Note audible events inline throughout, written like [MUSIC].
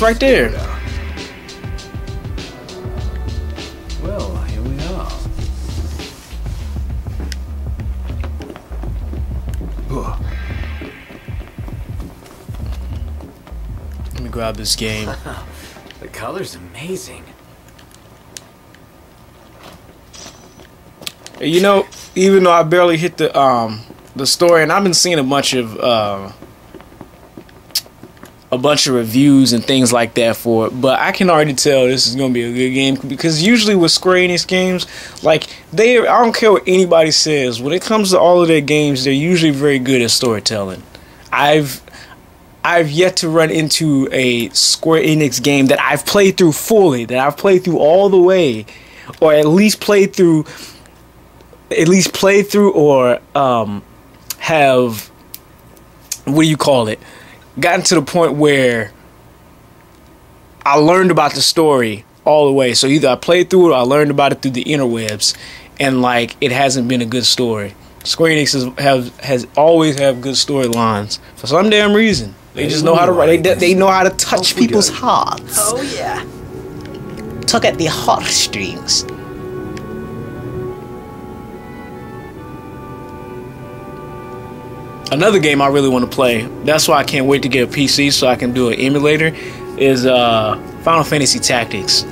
It's right there. Well, here we are. Let me grab this game. [LAUGHS] The color's amazing. You know, even though I barely hit the um the story, and I've been seeing a bunch of uh, a bunch of reviews and things like that for it, but I can already tell this is gonna be a good game because usually with Square Enix games, like they, I don't care what anybody says, when it comes to all of their games, they're usually very good at storytelling. I've I've yet to run into a Square Enix game that I've played through fully, that I've played through all the way, or at least played through at least play through or um, have what do you call it gotten to the point where I learned about the story all the way. So either I played through it or I learned about it through the interwebs, and like it hasn't been a good story. Square Enix has have, has always have good storylines for some damn reason. They just know how to write. They, they know how to touch people's hearts. Oh yeah. Tug at the heartstrings. Another game I really want to play. That's why I can't wait to get a PC so I can do an emulator. Is uh, Final Fantasy Tactics.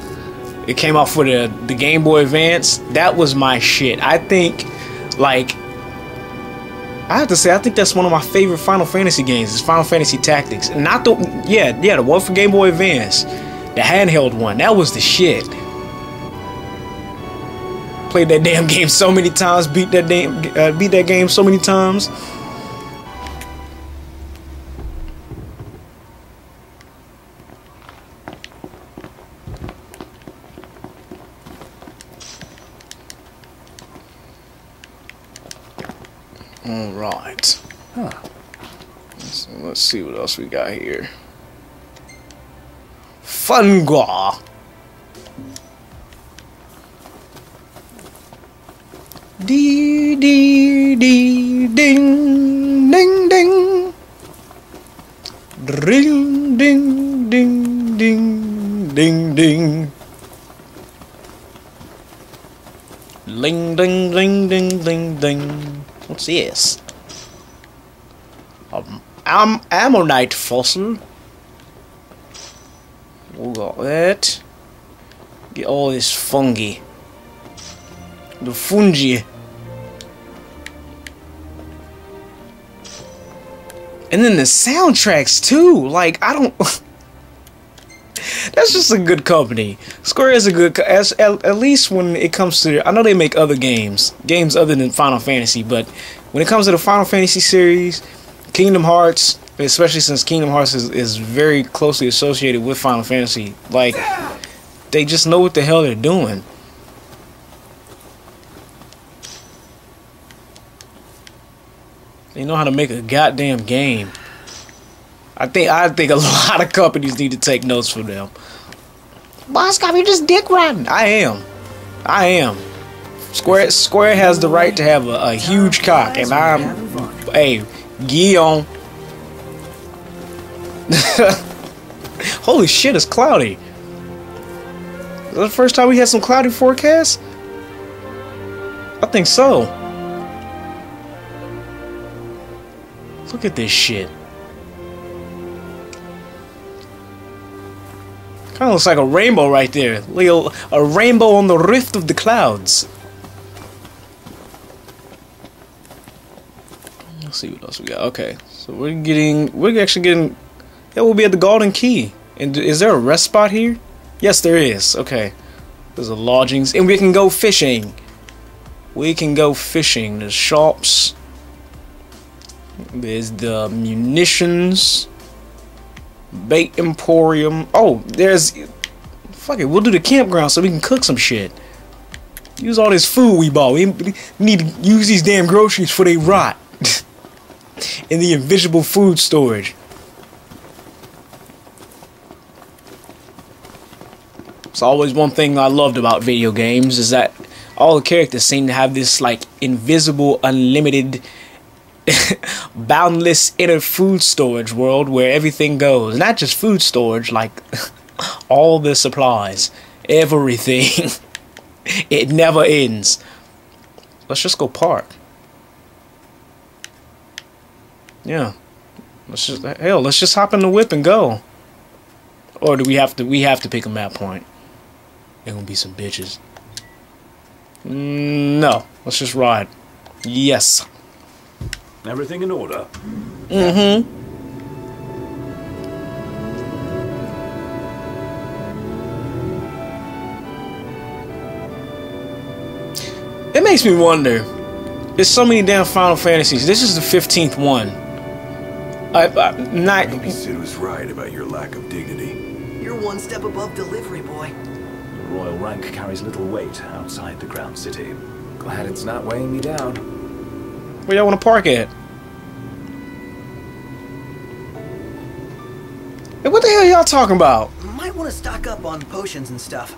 It came out for the the Game Boy Advance. That was my shit. I think, like, I have to say, I think that's one of my favorite Final Fantasy games. Is Final Fantasy Tactics. Not the yeah yeah the one for Game Boy Advance, the handheld one. That was the shit. Played that damn [LAUGHS] game so many times. Beat that damn uh, beat that game so many times. All right. Huh. So let's see what else we got here. Fungwa. Dee dee dee ding ding ding. Ding ding ding ding ding ding. Ling ding ding ding ding ding. What's this? Am ammonite fossil. We got that. Get all this fungi. The fungi. And then the soundtracks too. Like I don't. [LAUGHS] That's just a good company. Square is a good, as at, at least when it comes to. I know they make other games, games other than Final Fantasy, but when it comes to the Final Fantasy series, Kingdom Hearts, especially since Kingdom Hearts is, is very closely associated with Final Fantasy, like they just know what the hell they're doing. They know how to make a goddamn game. I think I think a [LAUGHS] lot of companies need to take notes from them. Boss got me just dick riding. I am. I am. Square Square has the right to have a, a huge cock, and I'm hey, Guillaume. [LAUGHS] Holy shit, it's cloudy. The first time we had some cloudy forecasts? I think so. Look at this shit. Kind of looks like a rainbow right there. Like a, a rainbow on the rift of the clouds. See what else we got. Okay, so we're getting, we're actually getting, yeah, we'll be at the Galdin Quay. And is there a rest spot here? Yes, there is. Okay, there's a lodgings, and we can go fishing. We can go fishing. There's shops. There's the munitions. Bait Emporium. Oh, there's. Fuck it, we'll do the campground so we can cook some shit. Use all this food we bought. We need to use these damn groceries for they rot. [LAUGHS] In the invisible food storage. It's always one thing I loved about video games is that all the characters seem to have this like invisible, unlimited [LAUGHS] boundless inner food storage world where everything goes. Not just food storage, like [LAUGHS] all the supplies, everything. [LAUGHS] it never ends. Let's just go park. Yeah. Let's just hell, let's just hop in the whip and go. Or do we have to we have to pick a map point? They're gonna be some bitches. Mm, no. Let's just ride. Yes. Everything in order? Mm-hmm. It makes me wonder. There's so many damn Final Fantasies. This is the 15th one. I, uh, I not. Maybe Cid was right about your lack of dignity. You're one step above delivery boy. The royal rank carries little weight outside the Crown City. Glad it's not weighing me down. Where y'all want to park at? Hey, what the hell y'all talking about? Might want to stock up on potions and stuff.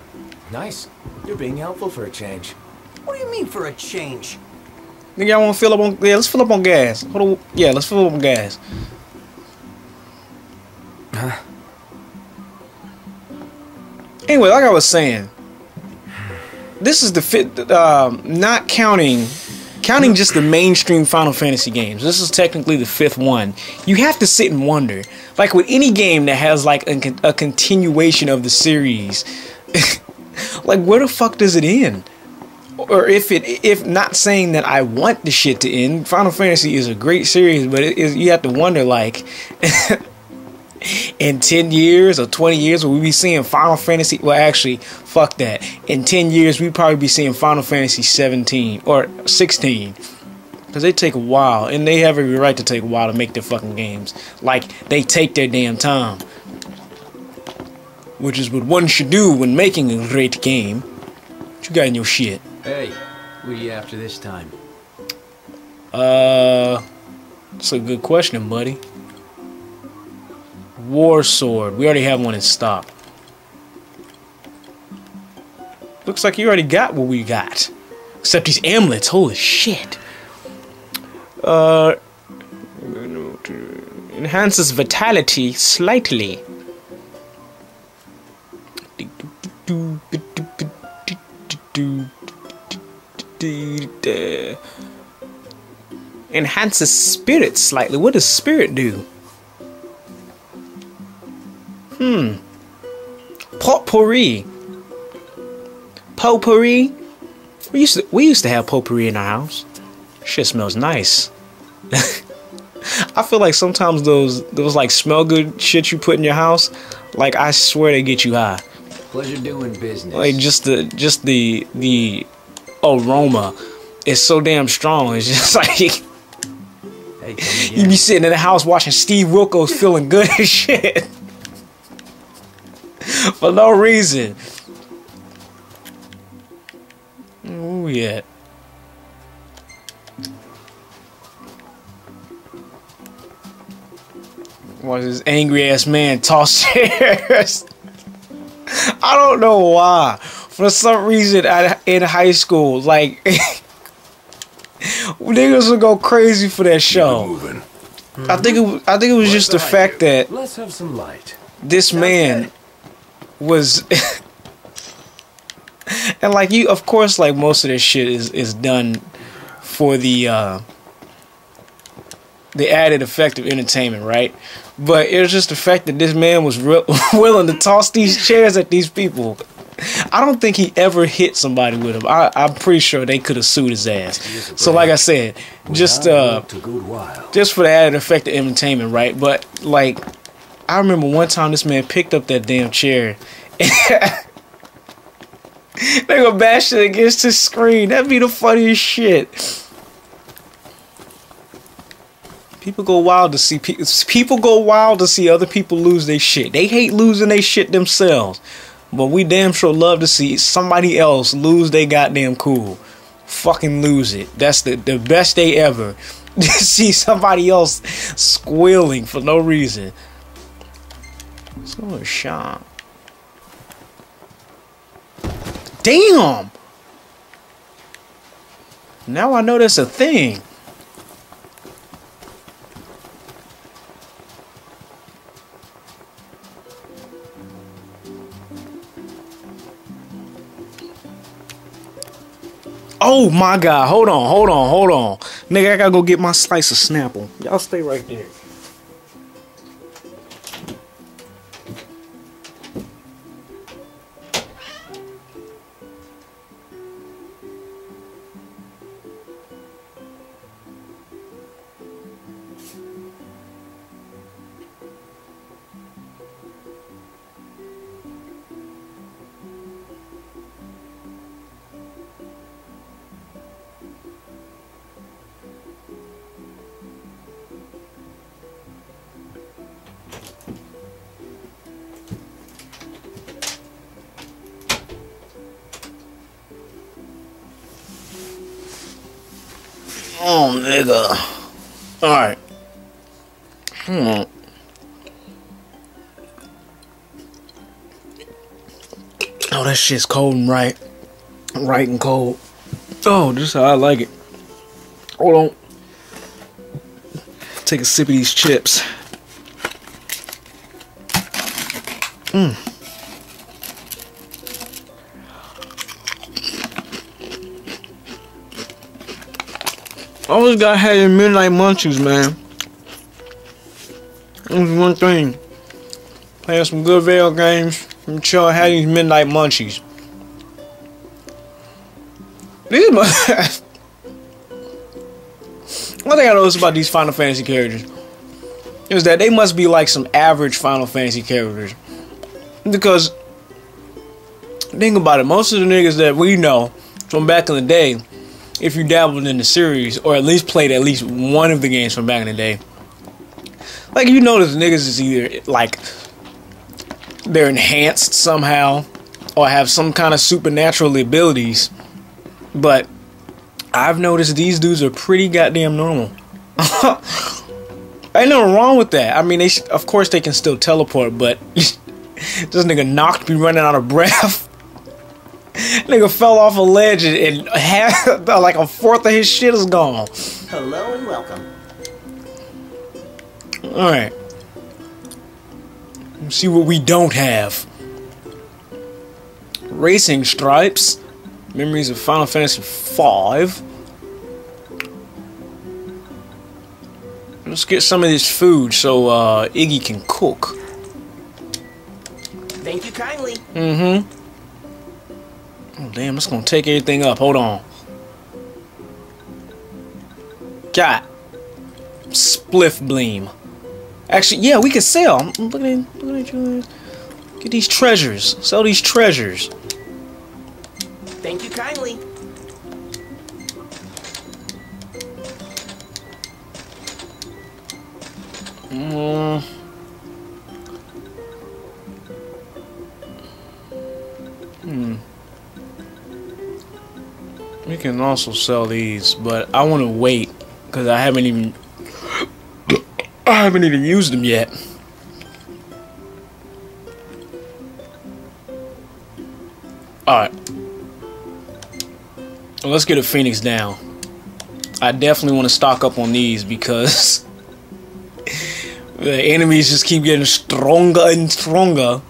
Nice. You're being helpful for a change. What do you mean for a change? Nigga, y'all want to fill up on? Yeah, let's fill up on gas. Hold on. Yeah, let's fill up on gas. Anyway, like I was saying, this is the fit. Um, not counting, counting just the mainstream Final Fantasy games. This is technically the fifth one. You have to sit and wonder, like with any game that has like a, a continuation of the series, [LAUGHS] like where the fuck does it end? or if it if not saying that I want the shit to end, Final Fantasy is a great series, but it is you have to wonder like [LAUGHS] in 10 years or 20 years will we be seeing Final Fantasy well actually fuck that. In 10 years we probably be seeing Final Fantasy 17 or 16. Cause they take a while and they have every right to take a while to make their fucking games. Like they take their damn time. Which is what one should do when making a great game. What you got in your shit? Hey, what are you after this time? Uh, that's a good question, buddy. War sword. We already have one in stock. Looks like you already got what we got. Except these amulets. Holy shit. Uh, enhances vitality slightly. Enhances spirit slightly. What does spirit do? Hmm. Potpourri. Potpourri. We used to we used to have potpourri in our house. Shit smells nice. [LAUGHS] I feel like sometimes those those like smell good shit you put in your house, like I swear they get you high. Pleasure doing business. Like just the just the the aroma is so damn strong. It's just [LAUGHS] like hey, you be sitting in the house watching Steve Wilkos feeling good as [LAUGHS] shit. [LAUGHS] For no reason. Ooh yeah. Watch this angry ass man toss [LAUGHS] chairs. I don't know why. For some reason, at, in high school, like [LAUGHS] niggas would go crazy for that show. I think it. I think it was just the fact that Let's have some light. this man was, [LAUGHS] and like you, of course, like most of this shit is is done for the uh the added effect of entertainment, right? But it was just the fact that this man was real, [LAUGHS] willing to toss these chairs at these people. I don't think he ever hit somebody with them. I, I'm pretty sure they could have sued his ass. So, like I said, just uh, worked a good while. just for the added effect of entertainment, right? But like, I remember one time this man picked up that damn chair. [LAUGHS] they gonna bash it against the screen. That'd be the funniest shit. People go wild to see people. People go wild to see other people lose their shit. They hate losing their shit themselves, but we damn sure love to see somebody else lose their goddamn cool. Fucking lose it. That's the the best day ever. [LAUGHS] see somebody else squealing for no reason. So shot! Damn! Now I know that's a thing. Oh my god, hold on, hold on, hold on. Nigga, I gotta go get my slice of Snapple. Y'all stay right there. Oh, nigga. Alright. Hmm. Oh, that shit's cold and right. Right and cold. Oh, this is how I like it. Hold on. Take a sip of these chips. Mmm. Always gotta have your midnight munchies, man. That's one thing. Playing some good video games. I'm chill, have these midnight munchies. These mu- [LAUGHS] One thing I noticed about these Final Fantasy characters is that they must be like some average Final Fantasy characters. Because think about it, most of the niggas that we know from back in the day if you dabbled in the series or at least played at least one of the games from back in the day. Like you notice niggas is either like they're enhanced somehow or have some kind of supernatural abilities. But I've noticed these dudes are pretty goddamn normal. [LAUGHS] Ain't nothing wrong with that. I mean, they sh- of course they can still teleport, but [LAUGHS] this nigga knocked me running out of breath. Nigga fell off a ledge and, and half, [LAUGHS] like a fourth of his shit is gone. Hello and welcome. Alright. Let's see what we don't have. Racing Stripes. Memories of Final Fantasy V. Let's get some of this food so uh, Iggy can cook. Thank you kindly. Mm-hmm. Oh, damn, that's gonna take everything up. Hold on. God. Spliff Bleam. Actually, yeah, we can sell. I'm I'm looking at, looking at you. Get these treasures. Sell these treasures. Thank you kindly. Mm. We can also sell these, but I want to wait because I haven't even [COUGHS] I haven't even used them yet. All right. Well, let's get a Phoenix down. I definitely want to stock up on these because [LAUGHS] the enemies just keep getting stronger and stronger.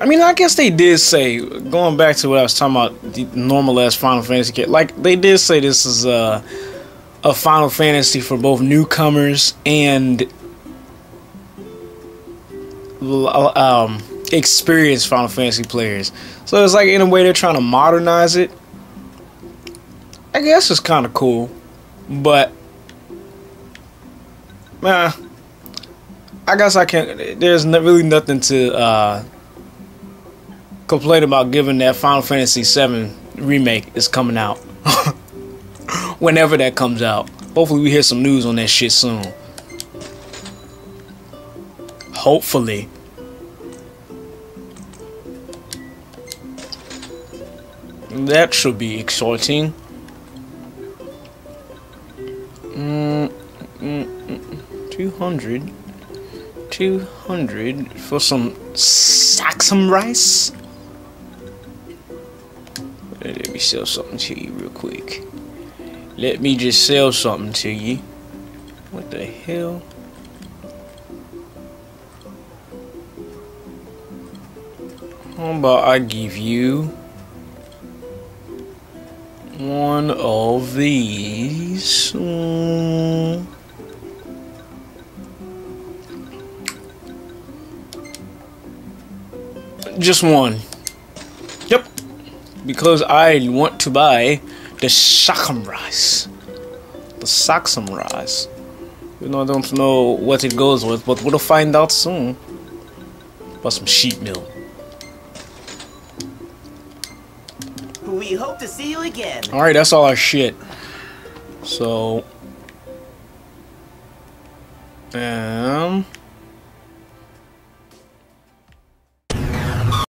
I mean, I guess they did say, going back to what I was talking about, the normal ass Final Fantasy kit, like, they did say this is a, a Final Fantasy for both newcomers and um, experienced Final Fantasy players. So it's like, in a way, they're trying to modernize it. I guess it's kind of cool, but nah, I guess I can't. There's really nothing to uh, complain about, given that Final Fantasy VII remake is coming out. [LAUGHS] Whenever that comes out, hopefully we hear some news on that shit soon. Hopefully. That should be exciting. Mm, mm, mm, 200 200 for some Saxham rice me sell something to you real quick let me just sell something to you what the hell How about I give you one of these? Mm. Just one. Because I want to buy the Shakam rice. The Saxham rice. You know, I don't know what it goes with, but we'll find out soon. About some sheep milk. We hope to see you again. Alright, that's all our shit. So. Um.